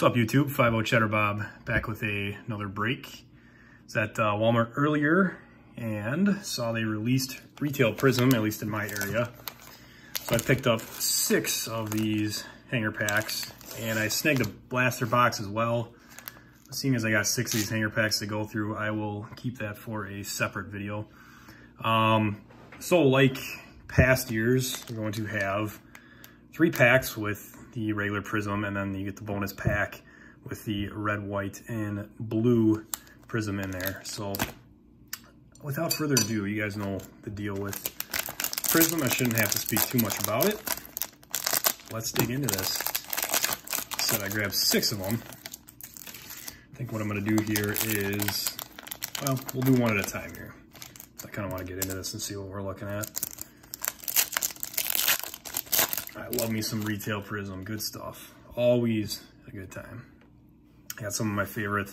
What's up YouTube? 50 Cheddar Bob back with a, another break. Was at uh, Walmart earlier and saw they released retail Prizm, at least in my area. So I picked up six of these hanger packs and I snagged a blaster box as well. Seeing as I got six of these hanger packs to go through, I will keep that for a separate video. Um, so like past years, we're going to have three packs with the regular Prizm and then you get the bonus pack with the red, white, and blue Prizm in there. So without further ado, you guys know the deal with Prizm. I shouldn't have to speak too much about it. Let's dig into this. Said I grabbed six of them. I think what I'm gonna do here is, well, we'll do one at a time here. I kind of want to get into this and see what we're looking at. I love me some retail Prizm, good stuff. Always a good time. I got some of my favorite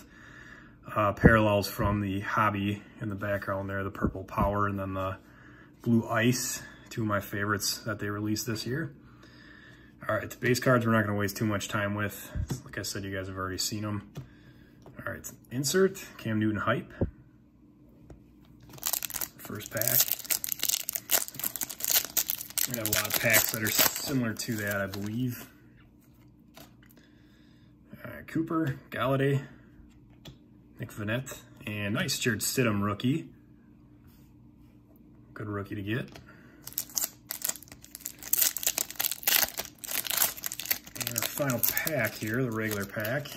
uh, parallels from the hobby in the background there, the purple power and then the blue ice, two of my favorites that they released this year. All right, the base cards we're not gonna waste too much time with. Like I said, you guys have already seen them. All right, insert, Cam Newton hype. First pack. We have a lot of packs that are similar to that, I believe. Uh, Cooper, Golladay, Nick Vannett, and nice Jarrett Stidham rookie. Good rookie to get. And our final pack here, the regular pack.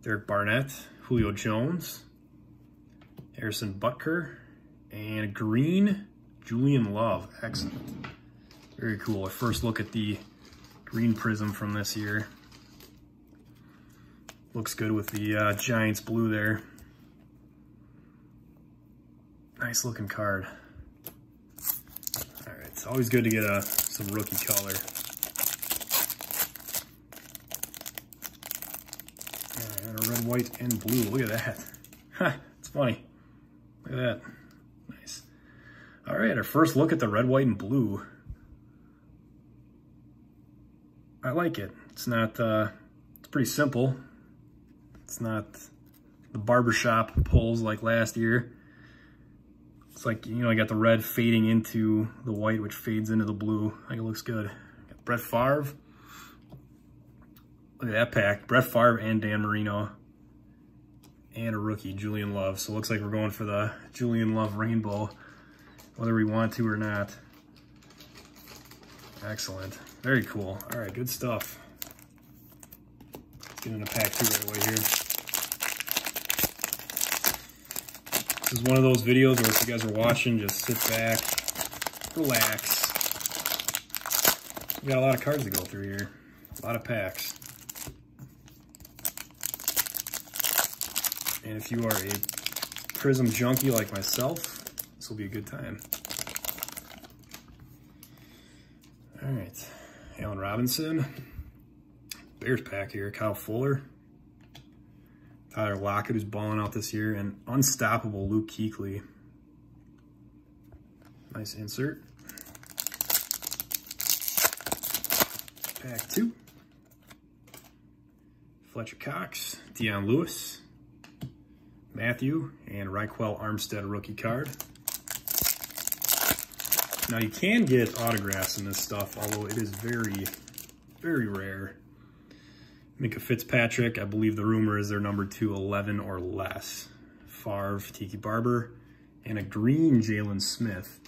Derek Barnett, Julio Jones, Harrison Butker, and green Julian Love. Excellent. Very cool. A first look at the green Prizm from this year. Looks good with the uh, Giants blue there. Nice looking card. All right, it's always good to get a, uh, some rookie color. And a red, white, and blue. Look at that. Ha, it's funny. Look at that. Right, our first look at the red, white, and blue. I like it. It's not, uh, it's pretty simple. It's not the barbershop pulls like last year. It's like, you know, I got the red fading into the white, which fades into the blue. I think it looks good. Got Brett Favre. Look at that pack. Brett Favre and Dan Marino. And a rookie, Julian Love. So it looks like we're going for the Julian Love rainbow, whether we want to or not. Excellent. Very cool. All right, good stuff. Let's get into pack two right away here. This is one of those videos where if you guys are watching, just sit back, relax. We got a lot of cards to go through here. A lot of packs. And if you are a Prizm junkie like myself, this will be a good time. All right, Allen Robinson. Bears pack here, Kyle Fuller. Tyler Lockett, who's balling out this year, and unstoppable Luke Kuechly. Nice insert. Pack two. Fletcher Cox, Dion Lewis, Matthew, and Ryquell Armstead rookie card. Now you can get autographs in this stuff, although it is very, very rare. Minkah Fitzpatrick, I believe the rumor is they're number 211 or less. Favre, Tiki Barber, and a green Jaylon Smith.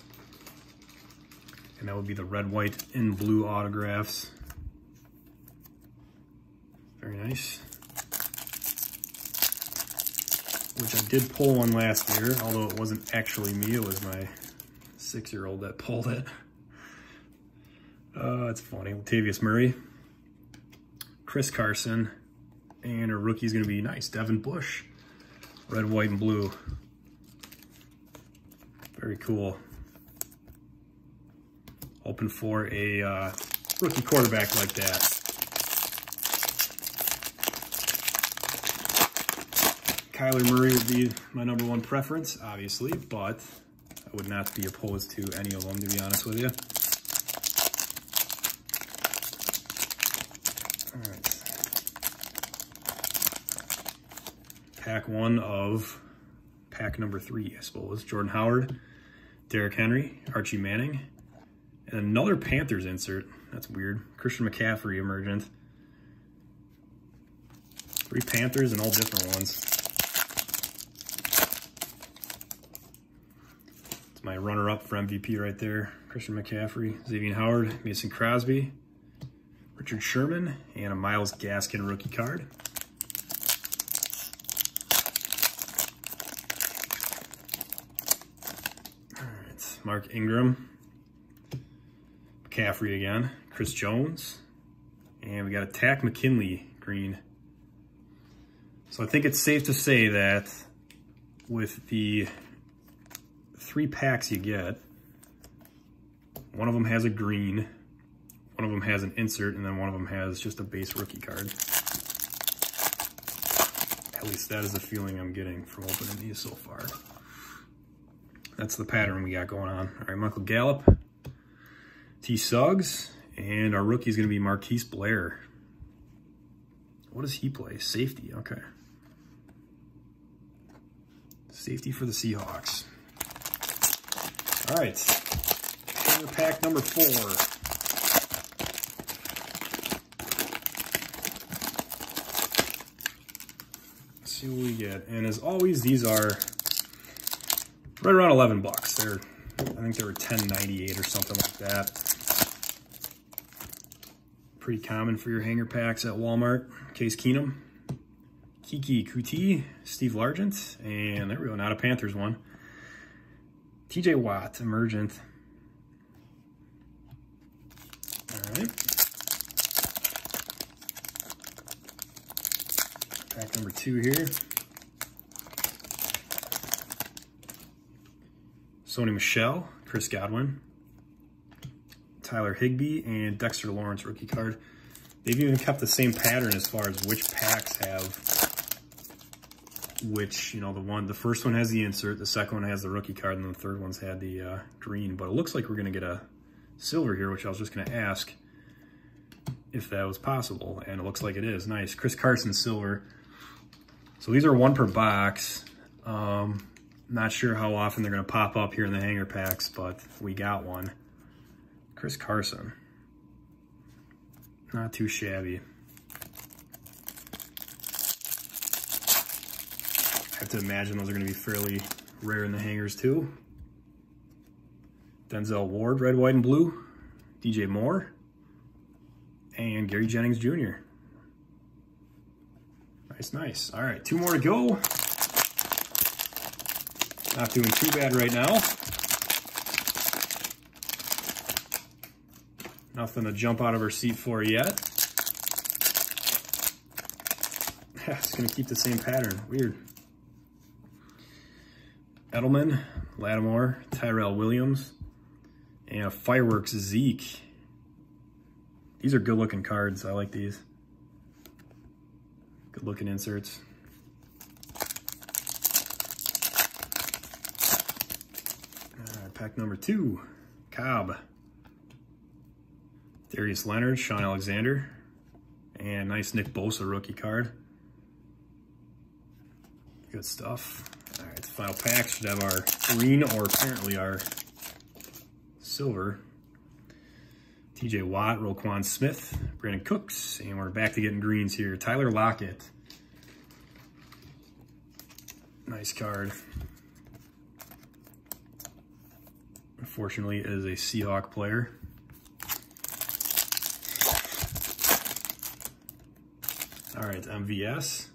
And that would be the red, white, and blue autographs. Very nice. Which I did pull one last year, although it wasn't actually me, it was my six-year-old that pulled it. Uh, it's funny. Latavius Murray, Chris Carson, and a rookie's going to be nice. Devin Bush, red, white, and blue. Very cool. Hoping for a uh, rookie quarterback like that. Kyler Murray would be my number one preference, obviously, but would not be opposed to any of them, to be honest with you. All right. Pack one of pack number three, I suppose. Jordan Howard, Derrick Henry, Archie Manning, and another Panthers insert. That's weird. Christian McCaffrey emergent. Three Panthers and all different ones. My runner-up for MVP right there. Christian McCaffrey, Xavier Howard, Mason Crosby, Richard Sherman, and a Myles Gaskin rookie card. Mark Ingram, McCaffrey again, Chris Jones, and we got a Takk McKinley green. So I think it's safe to say that with the three packs you get, one of them has a green, one of them has an insert, and then one of them has just a base rookie card. At least that is the feeling I'm getting from opening these so far that's the pattern we got going on. All right, Michael Gallup, T. Suggs, and our rookie is going to be Marquise Blair. What does he play? Safety, okay. Safety for the Seahawks. All right, hanger pack number four. Let's see what we get. And as always, these are right around 11 bucks. They're, I think they were 10.98 or something like that. Pretty common for your hanger packs at Walmart. Case Keenum, Keke Coutee, Steve Largent, and there we go, not a Panthers one. TJ Watt, Emergent. All right. Pack number two here. Sony Michel, Chris Godwin, Tyler Higbee, and Dexter Lawrence rookie card. They've even kept the same pattern as far as which packs have which, you know, the one, the first one has the insert, the second one has the rookie card, and the third one's had the uh, green. But it looks like we're going to get a silver here, which I was just going to ask if that was possible, and it looks like it is. Nice. Chris Carson silver. So these are one per box. Um, not sure how often they're going to pop up here in the hanger packs, but we got one. Chris Carson. Not too shabby. I have to imagine those are going to be fairly rare in the hangers too. Denzel Ward, red, white, and blue. DJ Moore. And Gary Jennings Jr. Nice, nice. All right, two more to go. Not doing too bad right now. Nothing to jump out of her seat for yet. It's going to keep the same pattern. Weird. Edelman, Lattimore, Tyrell Williams, and Fireworks Zeke. These are good looking cards. I like these. Good looking inserts. Uh, pack number two, Cobb. Darius Leonard, Shaun Alexander, and nice Nick Bosa rookie card. Good stuff. All right, the final pack should have our green or apparently our silver. TJ Watt, Roquan Smith, Brandin Cooks, and we're back to getting greens here. Tyler Lockett. Nice card. Unfortunately, is a Seahawk player. All right, MVS.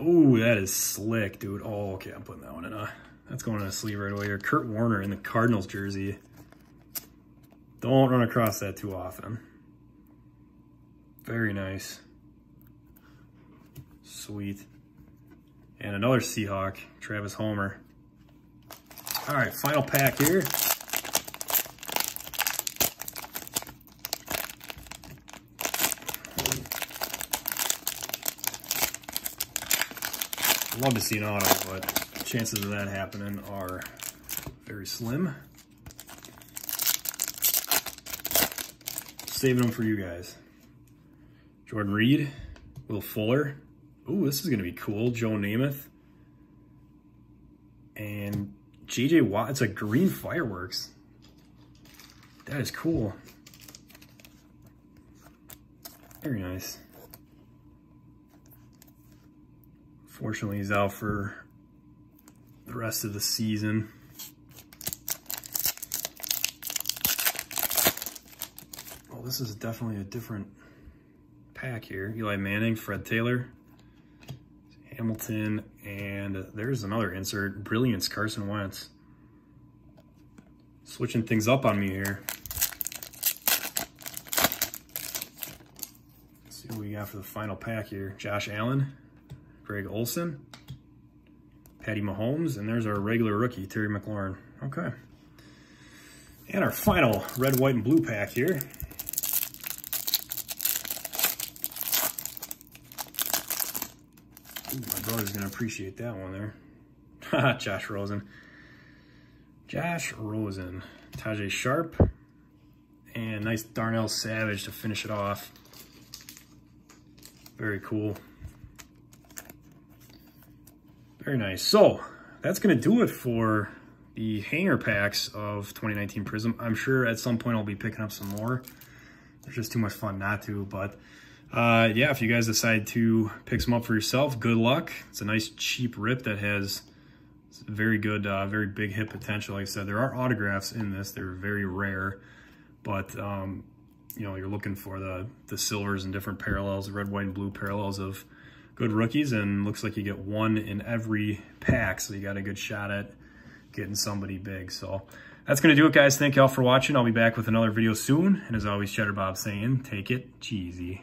Oh, that is slick, dude. Oh, okay, I'm putting that one in a, that's going in a sleeve right away here. Kurt Warner in the Cardinals jersey. Don't run across that too often. Very nice. Sweet. And another Seahawk, Travis Homer. All right, final pack here. Love to see an auto, but chances of that happening are very slim. Saving them for you guys. Jordan Reed, Will Fuller, Ooh, this is going to be cool. Joe Namath. And JJ Watt. It's a green fireworks. That is cool. Very nice. Fortunately, he's out for the rest of the season. Well, this is definitely a different pack here. Eli Manning, Fred Taylor, Hamilton, and there's another insert. Brilliance, Carson Wentz. Switching things up on me here. Let's see what we got for the final pack here. Josh Allen, Greg Olsen, Patty Mahomes, and there's our regular rookie, Terry McLaurin. Okay. And our final red, white, and blue pack here. Ooh, my brother's going to appreciate that one there. Josh Rosen. Josh Rosen. Tajaé Sharpe. And nice Darnell Savage to finish it off. Very cool. Very nice. So, that's going to do it for the hanger packs of 2019 Prizm. I'm sure at some point I'll be picking up some more. It's just too much fun not to, but uh, yeah, if you guys decide to pick some up for yourself, good luck. It's a nice cheap rip that has very good, uh, very big hit potential. Like I said, there are autographs in this. They're very rare, but um, you know, you're looking for the, the silvers and different parallels, red, white, and blue parallels of good rookies, and looks like you get one in every pack, so you got a good shot at getting somebody big. So that's going to do it, guys. Thank y'all for watching. I'll be back with another video soon, and as always, Cheddar Bob saying, take it cheesy.